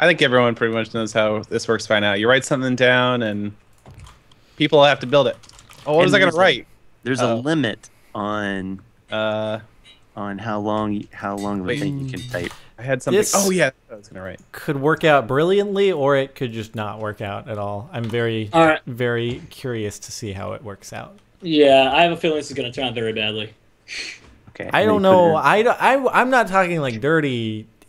I think everyone pretty much knows how this works by now. You write something down, and people have to build it. Oh, what And was I gonna write? There's Oh. a limit on Uh, on how long how long of a thing you can type. I had something. This- Oh yeah, I was gonna write. Could work out brilliantly, or it could just not work out at all. I'm very, All right. very curious to see how it works out. Yeah, I have a feeling this is gonna turn out very badly. Okay. I don't me put it know. I, don't- I, I'm not talking like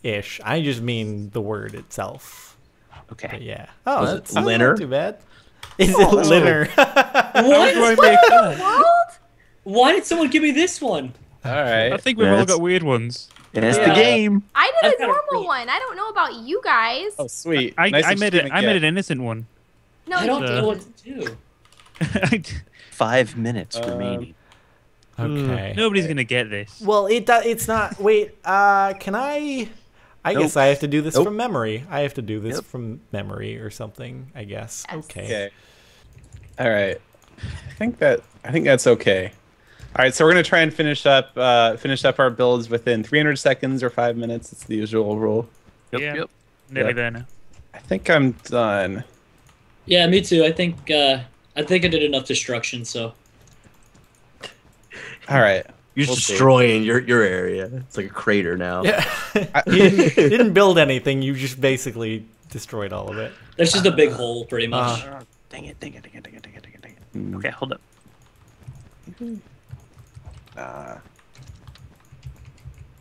dirty-ish. I just mean the word itself. But Okay. yeah. Oh, Was it that's that's Linner? not too bad. Is it Linner? What? do I? World? Why did someone give me this one? All right. I think we've all got weird ones. That's Yeah. the game. I did a kinda normal neat. one. I don't know about you guys. Oh sweet. I, Nice I of made it. I made an innocent one. no, I don't Uh, know what to do. Five minutes Uh, remaining. okay. Nobody's gonna get this. Well, it it's not. Wait. Uh, can I? I Nope. guess I have to do this Nope. from memory. I have to do this Yep. from memory or something. I guess. Yes. Okay. Okay. All right. I think that I think that's okay. All right, so we're gonna try and finish up uh, finish up our builds within 300 seconds or five minutes. It's the usual rule. Yep, yeah. yep. Nearly Yeah. there now. I think I'm done. Yeah, me too. I think uh, I think I did enough destruction. So All right. You're We'll see. destroying your, your area. It's like a crater now. Yeah. you didn't, didn't build anything. You just basically destroyed all of it. there's just a big hole, pretty much. Uh, Dang it! Dang it! Dang it! Dang it! Dang it! Dang it! Dang it! Okay, hold up. Uh,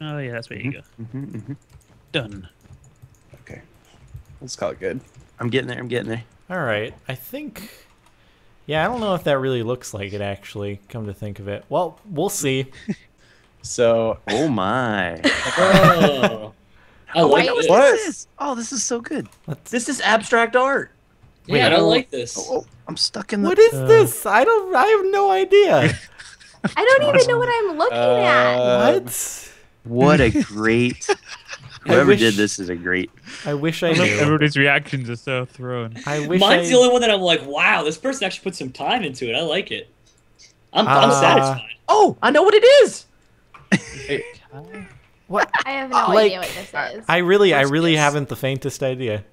Oh yeah, that's where you go. hmm hmm Done. okay. Let's call it good. I'm getting there. I'm getting there. All right. I think. Yeah, I don't know if that really looks like it. Actually, come to think of it. Well, we'll see. So Oh my! Oh, I like wait, this. what? this? Oh, this is so good. This is abstract art. Yeah, I don't oh. like this. Oh, I'm stuck in the. What is Uh, this? I don't. I have no idea. I don't even know what I'm looking at. Uh, what? What a great. I Whoever wish- did this is a great. I wish I I knew. everybody's reactions are so thrown. I wish Mine's I. the only one that I'm like, wow, this person actually put some time into it. I like it. I'm, I'm Ah. satisfied. Oh, I know what it is. What? I have no Like, idea what this is. I really, I really guess. haven't the faintest idea.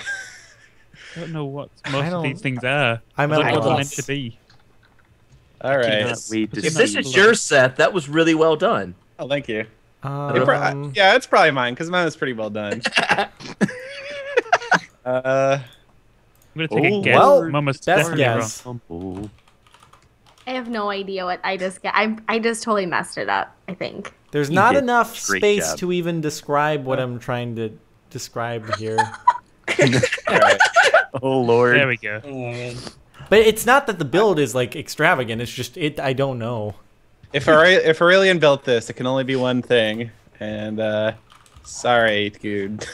I don't know what most of these things are. I'm I don't at know what they're loss. meant to be. all right. Cannot wait to If this is your set, that was really well done. Oh, thank you. It pro- Um, yeah, it's probably mine because mine was pretty well done. uh, I'm gonna take Oh, a guess. well, Mama's best definitely wrong. guess. I have no idea what I just got. I I just totally messed it up. I think. There's You not enough space job. to even describe what I'm trying to describe here. all right. oh Lord! There we go. But it's not that the build is like extravagant. It's just it. I don't know. If Aure- if Aureylian built this, it can only be one thing. And uh, sorry, dude.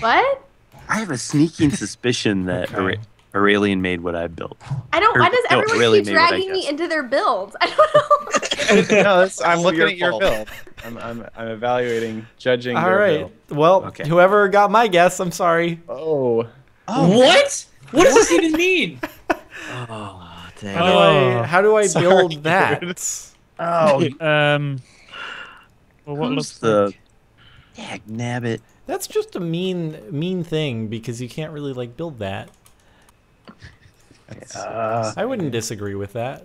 What? I have a sneaking suspicion that Okay. Aure- Aureylian made what I built. I don't. Or- Why does no, everyone really keep made what I dragging me into their builds? I don't know. no, that's, I'm looking your at your fault. build. I'm, I'm, I'm evaluating, judging. All right. build. Well, Okay. whoever got my guess, I'm sorry. Oh, What? What does this even mean? Oh, dang. How do Oh, I? How do I sorry, build dude. that? Oh, Um. Well, what who's looks the? like? Yeah, nabbit. That's just a mean, mean thing because you can't really like build that. Uh, I wouldn't disagree with that.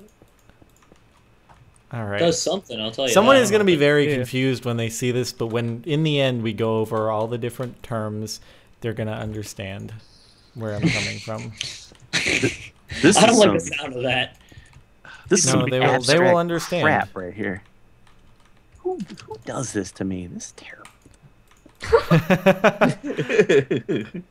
All right. Does something? I'll tell you. Someone that. is going to be very Yeah. confused when they see this, but when in the end we go over all the different terms, they're going to understand where I'm coming from. This I don't like some, the sound of that. this is No, some they will- they will understand. crap right here. Who who does this to me? This is terrible.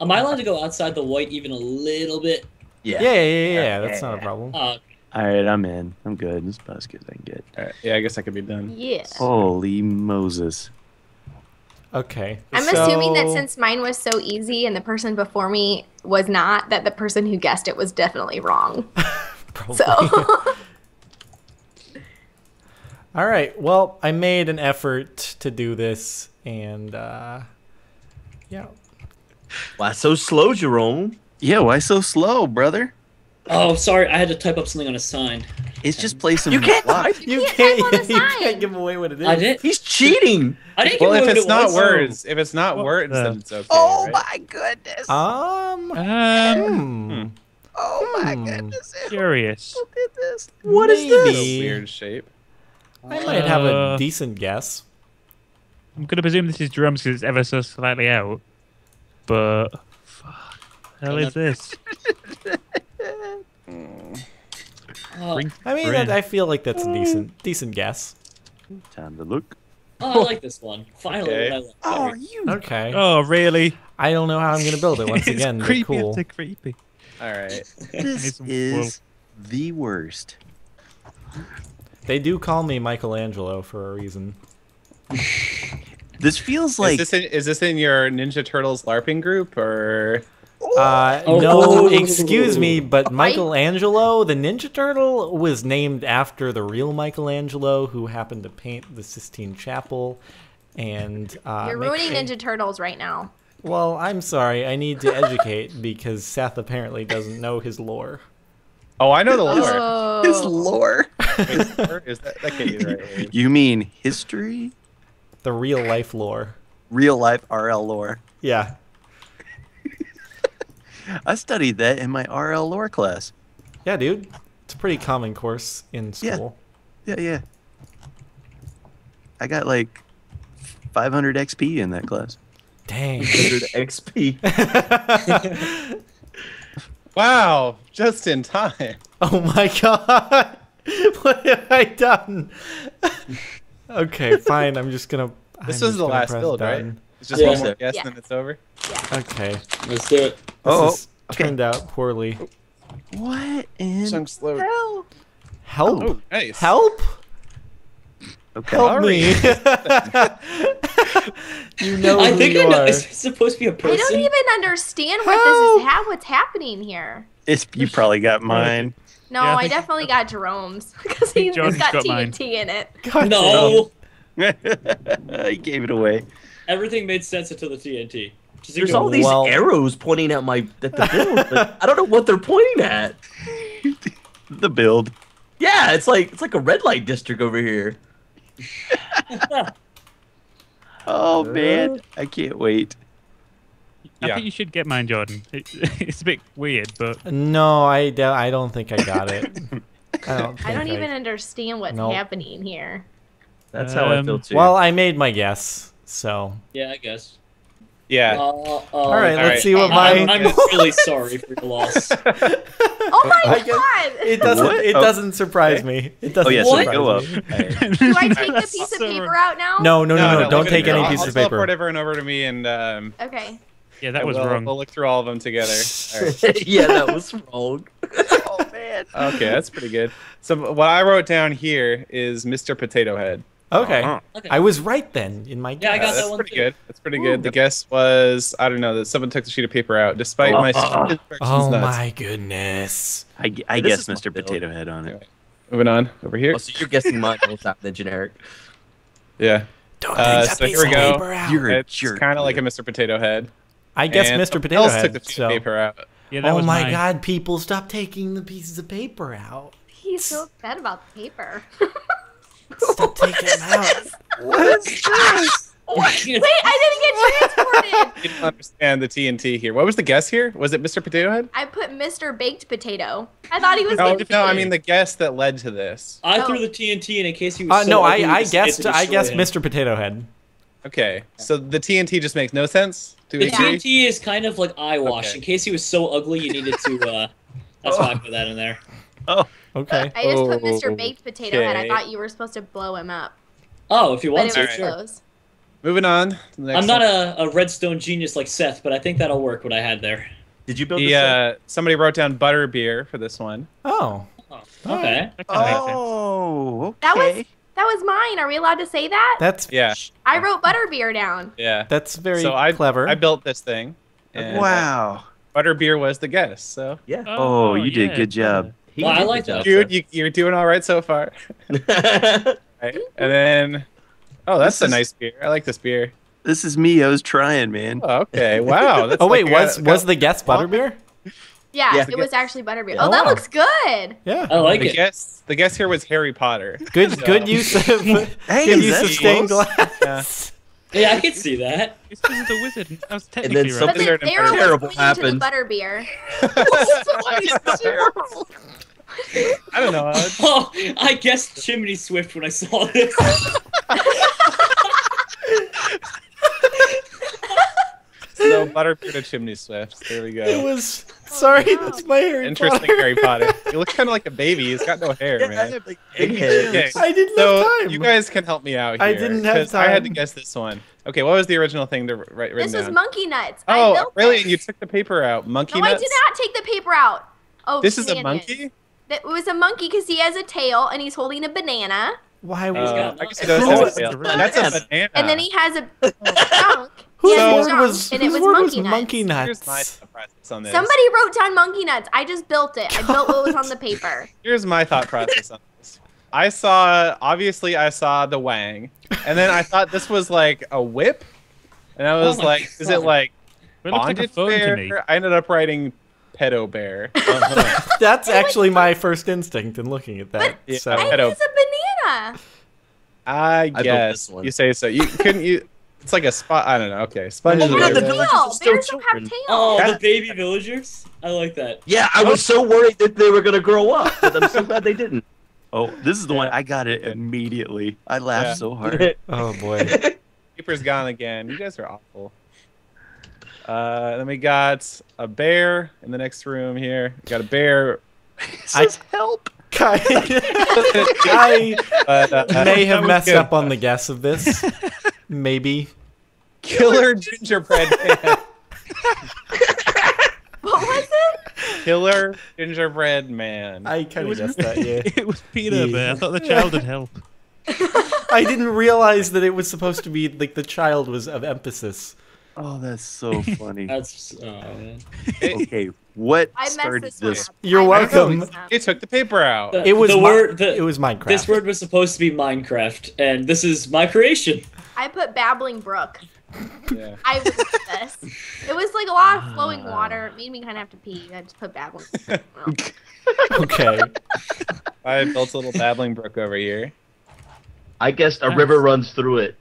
Am I allowed to go outside the white even a little bit? Yeah, yeah, yeah, yeah. That's not a problem. Uh, All right, I'm in. I'm good. This is about as good as I can get. all right. yeah. I guess I could be done. yeah. Holy Moses! Okay. I'm assuming that since mine was so easy and the person before me was not, that the person who guessed it was definitely wrong. So All right. Well, I made an effort to do this, and uh, yeah. Why so slow, Jerome? Yeah, why so slow, brother? Oh, sorry, I had to type up something on a sign. It's just play some You can't blocks. type. You can't type on a you can't give away what it is. I did. He's cheating. I didn't. Well, give if away it's what it not was. words, if it's not What words, the- then it's okay. Oh right? my goodness! Um. Um, hmm. oh my hmm. goodness! curious. Look at this. What is It's a this? Maybe. weird shape. I might have a Uh, decent guess. I'm gonna presume this is drums because it's ever so slightly out. But fuck, hell is this? Oh, Bring- I mean, Bryn. that, I feel like that's a mm. decent, decent guess. Time to look. oh, I like this one. Finally, Okay. I like. Oh, are you? Okay. Oh, really? I don't know how I'm gonna build it once It's again. creepy cool. after creepy. All right. This some is the worst. They do call me Michelangelo for a reason. This feels like is this in, is this in your Ninja Turtles LARPing group or? Uh, Oh. no, excuse me, but Michelangelo, the Ninja Turtle, was named after the real Michelangelo who happened to paint the Sistine Chapel. And uh, You're ruining fa- Ninja Turtles right now. Well, I'm sorry. I need to educate because Seth apparently doesn't know his lore. Oh, I know the lore. Oh. his lore. Wait. Is that that can't be right. You mean history? The real life lore. Real life RL lore. Yeah. I studied that in my RL lore class. Yeah, dude. It's a pretty common course in school. Yeah, yeah. I got like 500 XP in that class. Dang. 100 XP. Wow, just in time. oh my god. what have I done? okay, fine. I'm just gonna. This I'm was the gonna less press build, right? Done. It's just Yeah. one more guess, Yeah. and it's over. Okay. Let's do it. This Oh, okay. turned out poorly. What in Chunks load. hell? Help! Oh, nice. Help! Okay. Help Sorry. me! you know I who think you I know. are. Is this supposed to be a I person? I don't even understand what this is. Ha- what's happening here? It's, you probably got mine. No, Yeah, I I, definitely got Jerome's because he's Jordan's got, got TNT mine. in it. God No, he gave it away. Everything made sense until the TNT. Just There's all these Well- arrows pointing at my at the build. but I don't know what they're pointing at. The build. Yeah, it's like it's like a red light district over here. Oh man, I can't wait. I Yeah. think you should get mine, Jordan. It, it's a bit weird, but No, I, don't. I don't think I got it. I don't. I don't even understand what's Nope. happening here. That's how I Um, feel too. Well, I made my guess, so. Yeah, I guess. Yeah. Uh, uh, All right, alright. let's see what I'm, my. I'm really sorry for your loss. Oh my god! It doesn't. What? It Oh. doesn't surprise me. It doesn't. Oh yes, What? so go up. surprise me. Do I take the That's piece of paper out now? No, no, no, no! Don't take any I'll- piece I'll of paper. teleport everyone over to me, and um, Okay. yeah, that was we'll, wrong. We'll look through all of them together. All right. yeah, that was wrong. oh man. Okay, that's pretty good. So what I wrote down here is Mr. Potato Head. Okay. Uh-huh. Okay. I was right then in my Yeah, I guess. got Uh, that that's one pretty too. good. That's pretty good. The guess was I don't know that someone took the sheet of paper out, despite my Uh-uh. stupid Oh instructions nuts. my goodness. I, This guess Mr. Potato Head on it. Moving on over here. Oh, so you're guessing mine the whole time, the generic. Yeah, Don't Uh, take that so piece here we of go. paper out. You're it's kind of like a Mr. Potato Head. I guess And Mr. someone Potato else Head. took the sheet so. of paper out. Yeah, that Oh was my mine. god, people stop taking the pieces of paper out. He's so upset about the paper. Stop taking them out. What's this? Wait, I didn't get transported. You don't understand the TNT here. What was the guess here? Was it Mr. Potato Head? I put Mr. Baked Potato. I thought he was. No, gonna no, I mean the guess that led to this. I Oh. threw the TNT in in case he was. Uh, so no, ugly I, I we just had guessed I guessed him. Mr. Potato Head. Okay, so the TNT just makes no sense. Do we The agree? TNT is kind of like eye wash. Okay. In case he was so ugly, you needed to. Uh, that's why I put that in there. Okay. I just put Mr. Baked Potato Head. I thought you were supposed to blow him up, Oh, if you want to, was sure. close. Moving on. to the next I'm not a, a redstone genius like Seth, but I think that'll work. What I had there. Did you build The, this? uh, somebody wrote down butter beer for this one. Oh. Oh, okay. That kinda makes sense. Oh, okay. That was that was mine. Are we allowed to say that? That's Yeah, I wrote Butterbeer down. yeah. that's very so I, clever. I built this thing. and, uh, Wow. butter beer was the guess. So, yeah. Oh, you did yeah, good job. He Well, I like that. dude, you, you're doing all right so far. Right? And then, oh, that's This a is- nice beer. I like this beer. This is me. I was trying, man. Oh, okay. Wow. That's oh wait, like, was uh, was the guest butterbeer? Yeah, Yeah. it was actually butterbeer. Oh, Oh, that wow. looks good. Yeah. I like the it. guess the guess here was Harry Potter. Good So- good use of Hey, good use of stained glass. Yeah, I can see that. It's because of the wizard. I was then technically some- right. But Wizard the and arrow was terrible pointing happened. to the butterbeer. I don't know. uh, Oh, I guessed Chimney Swift when I saw this. Butterbeer to chimney swift. There we go. It was sorry, wow. that's my Harry Interesting Potter. Harry Potter. You look kind of like a baby. He's got no hair, man. like Okay. eggheads. I didn't So have time. you guys can help me out here. I didn't have time. I had to guess this one. Okay, what was the original thing to write This was down? monkey nuts. Oh, built really? this. You took the paper out. Monkey No, I did not take the paper out. Oh, This is a Shannon. monkey. It was a monkey because he has a tail and he's holding a banana, Why was Uh, got I guess he does have a tail. the That's a banana? banana. and then he has a chunk. Whose He has word was and it was word monkey was nuts. monkey Here's my nuts? thought process on this. Somebody wrote down monkey nuts. I just built it. I built what was on the paper. Here's my thought process on this. I saw, obviously, I saw the Wang, and then I thought this was like a whip, and I oh was Oh my like, is it God. like It like a bondage phone bear? to me. I ended up writing pedo bear. Uh-huh. That's actually my first instinct in looking at that. Yeah. so I think Pedo. it's a banana. I built guess this one. you say so. You couldn't you? It's like a spot. I don't know. Okay, sponges. Oh, are yeah, the Tail. villagers are still Bears don't have children. tails. Oh, Yeah. the baby villagers. I like that. Yeah, I was so worried that they were gonna grow up, but I'm so glad they didn't. Oh, this is the one I got it immediately. I laughed Yeah. so hard. Oh boy. Keeper's gone again. You guys are awful. Uh, then we got a bear in the next room here. We got a bear. I- help. I, I But, uh, may have messed good. up on the guess of this. Maybe. Killer gingerbread man. What was it? Killer gingerbread man. I kind of was- guessed that, yeah. It was Peter Yeah. Bear. I thought the child would help. I didn't realize that it was supposed to be like the child was of emphasis. Oh, that's so funny. That's oh man. okay, what I messed started this one this? up. You're I messed welcome. this up. He took the paper out. The- It was the Mi- word. The, it was Minecraft. This word was supposed to be Minecraft, and this is my creation. I put babbling brook. Yeah. I was this. It was like a lot of flowing ah. water. It made me kind of have to pee. I just put babbling. Brook. okay. I built a little babbling brook over here. I guess a river runs through it.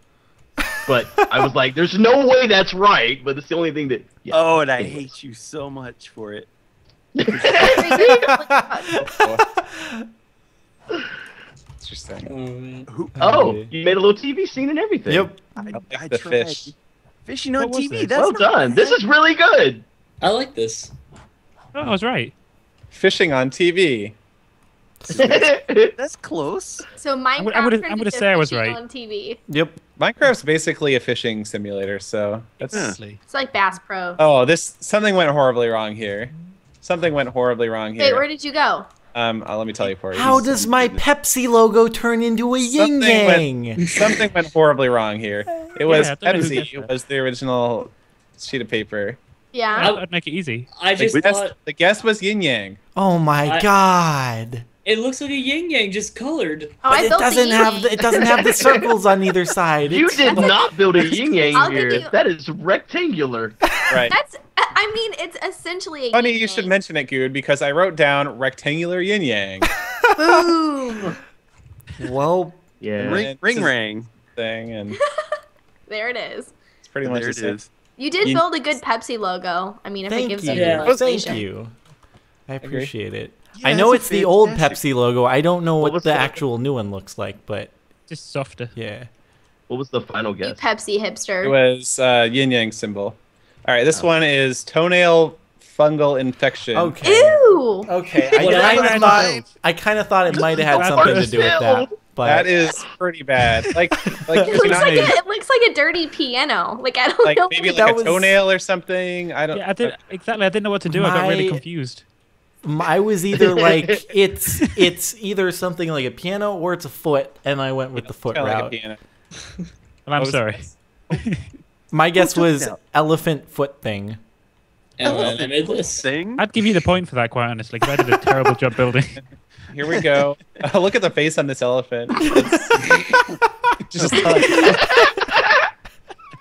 But I was like, there's no way that's right, but it's the only thing that. Yeah. Oh, and I hate you so much for it. Interesting. Oh. Who? oh, you made a little TV scene and everything. Yep. I, like I the tried. fish. Fishing on TV. this? That's Well done. This is really good. I like this. Oh, I was right. Fishing on TV. That's close. So Minecraft would- I would- turned I'm gonna say I was right. on TV. Yep. Minecraft's basically a fishing simulator, so that's. Yeah. It's like Bass Pro. Oh, this something went horribly wrong here. Something went horribly wrong here. Wait, where did you go? Um, uh, let me tell you for you. How does my Pepsi logo turn into a yin Something yang? Something went horribly wrong here. It was Yeah, I don't know who Pepsi. It was the original sheet of paper. Yeah. I'd make it easy. I The just guess, thought the guess was yin yang. Oh my I- god. it looks like a yin yang just colored. Oh, But I it built the doesn't have yin the, it doesn't have the circles on either side. You It's- did not build a yin yang here. you- That is rectangular. Right. That's. I mean, it's essentially a Funny yin you should mention it, Good, because I wrote down rectangular yin yang Boom. Well, Yeah. Ring- Ring, ring, thing, and there it is. it's pretty much There the it You did You- build a good Pepsi logo. I mean, if it thank gives you. you Yeah. the Thank you. I appreciate it. Yeah, I know it's the old. Pepsi logo. I don't know what was the the- actual new one looks like, but Just softer. yeah. What was the final You guess? Pepsi hipster. It was uh, yin yang symbol. All right, this oh. one is toenail fungal infection. Okay. Ew. Okay. I What I kind of thought. I kind of thought it might have had something to do with that, but That is pretty bad. Like, like, It looks like a, it looks like a dirty piano. Like I don't like know. maybe That like a was- toenail or something. I don't. Yeah, I did exactly. I didn't know what to do. I got really confused. I was either like it's it's either something like a piano or it's a foot, and I went with the foot Kinda like a route. piano. I'm What sorry. this? My guess was that? elephant foot thing. And then I made this. Thing. I'd give you the point for that, quite honestly, because I did a terrible job building. Here we go. Uh, look at the face on this elephant. Just like,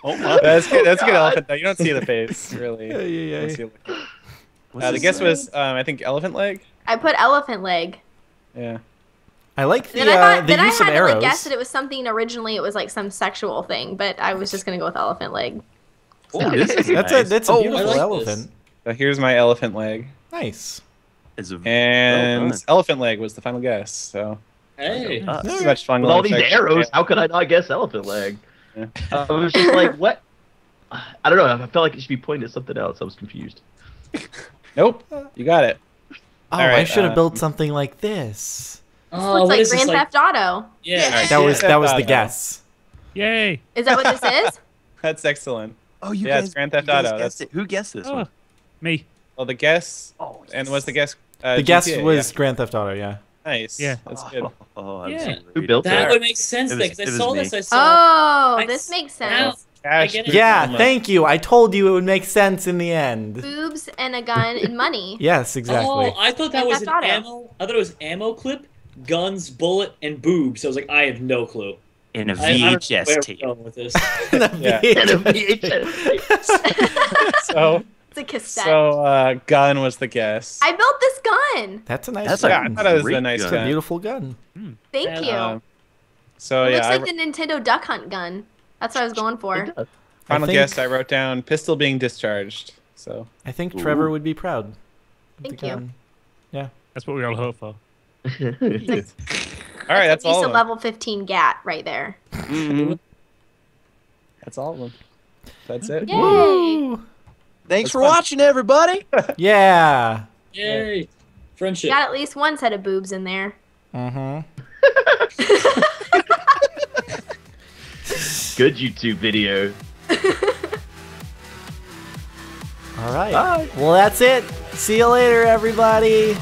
Oh my. that's good. That's a good God. elephant though. You don't see the face really. Yeah, yeah, yeah. you look- What's Uh, the guess name? was um, I think elephant leg. I put elephant leg. Yeah. I like the Then I uh, thought the then I had of to like guess that it was something originally it was like some sexual thing, but I was just gonna go with elephant leg. Oh, this is that's nice. a that's a Oh, beautiful like elephant. So here's my elephant leg, Nice. It's and well elephant leg was the final guess. So Hey. Uh, pretty much fun. With all these section. arrows, how could I not guess elephant leg? Yeah. Uh, I was just like, what? I don't know. I felt like it should be pointing at something else. I was confused. Nope, you got it. Oh, All I should have um, built something like this. Oh, Looks what like is this, Grand like- Theft Auto. Yeah. That was that was the guess. Yay! Is that what this is? That's excellent. Oh, you Yeah, guys, it's Grand Theft Auto, guessed that's- it. Who guessed this Oh, one? me. Well, the guess Oh, and was the guess. Uh, The guess was yeah. Grand Theft Auto. Yeah. nice. Yeah. that's good. Oh, oh, I'm Yeah. so Who built That that? would make sense It then, was- because I it saw me. this. I saw. Oh, I this s- makes Now, sense. Cash. Yeah. diploma. Thank you. I told you it would make sense in the end. Boobs and a gun and money. Yes, exactly. Oh, I thought that Grand was an Auto. ammo. I thought it was ammo clip, guns, bullet, and boobs. So I was like, I have no clue. In a I, I don't know where VHS we're tape. going with this. Yeah. And a VHS. So, It's a cassette. so uh, gun was the guess. I built this gun. That's a nice That's a yeah, I gun. thought it was a nice It's gun. a beautiful gun. Thank And, you. Um, so it yeah, looks I, like the Nintendo Duck Hunt gun. That's what I was going for. Final think- guess I wrote down pistol being discharged. So I think Trevor Ooh. would be proud. Thank you. gun. That's what we all hope for. all right, that's At least all a level 15 GAT right there. Mhm. That's all of them. That's it. Yay! Woo! Thanks That's for fun. watching, everybody. Yeah. Yay! Friendship. Got at least one set of boobs in there. Mm-hmm. Good YouTube video. All right. Well, that's it. See you later, everybody.